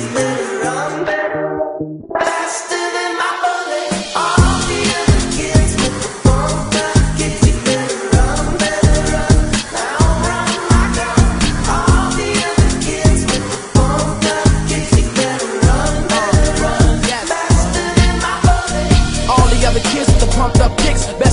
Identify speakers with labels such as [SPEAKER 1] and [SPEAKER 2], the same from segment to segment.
[SPEAKER 1] see.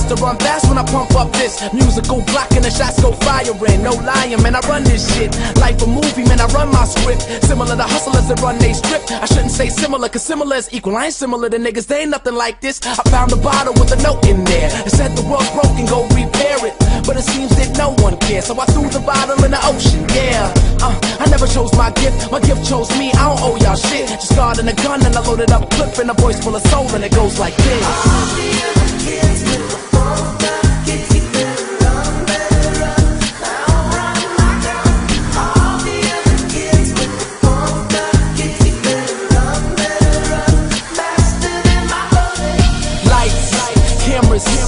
[SPEAKER 1] To run fast when I pump up this musical block and the shots go firing. No lying, man, I run this shit. Life a movie, man, I run my script. Similar to hustlers that run they strip. I shouldn't say similar, cause similar is equal. I ain't similar to niggas, they ain't nothing like this. I found a bottle with a note in there. It said the world's broken, go repair it. But it seems that no one cares, so I threw the bottle in the ocean, yeah. Uh, I never chose my gift, my gift chose me. I don't owe y'all shit. Just guard and a gun and I loaded up a clip and a voice full of soul and it goes like this.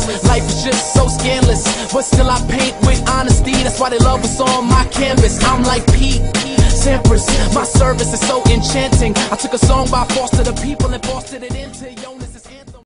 [SPEAKER 1] Life is just so scandalous. But still, I paint with honesty. That's why they love us on my canvas. I'm like Pete Sampras. My service is so enchanting. I took a song by Foster the People and fostered it into Yonas.